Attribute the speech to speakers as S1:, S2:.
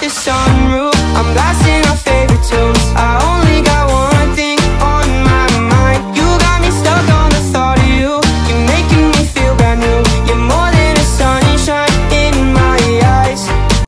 S1: the sunroof.